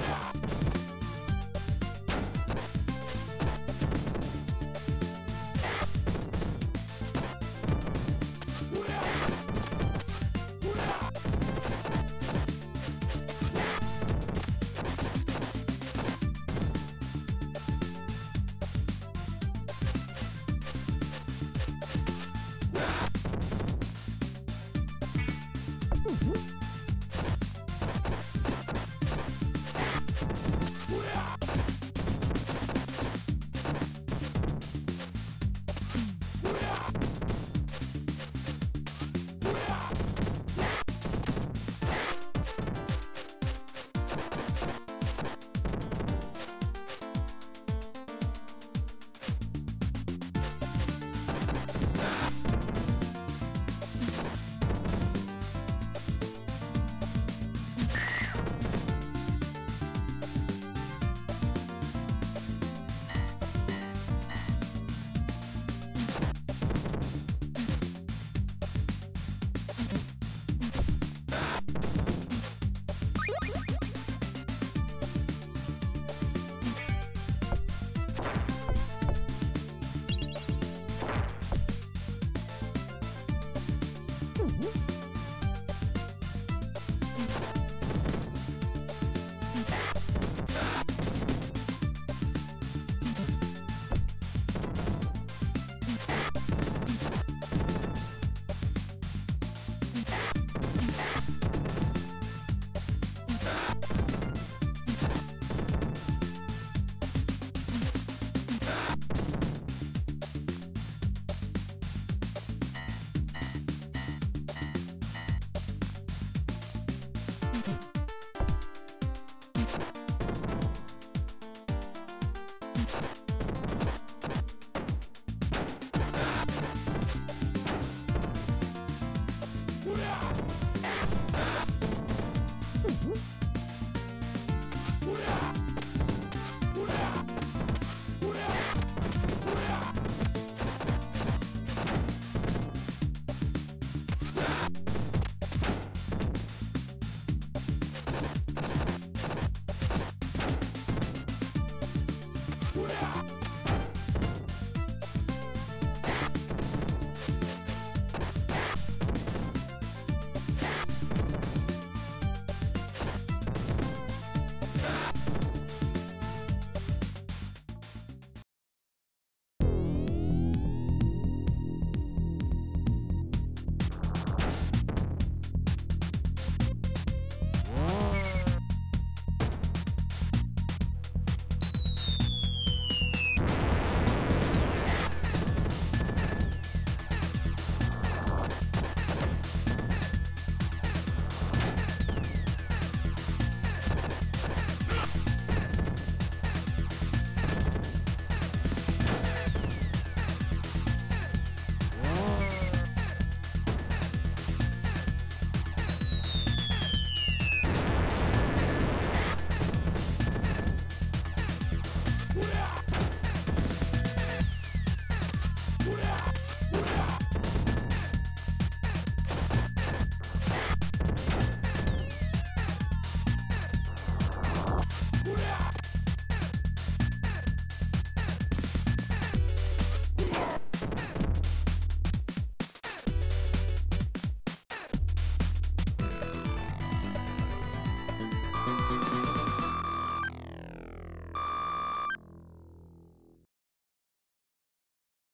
Yeah.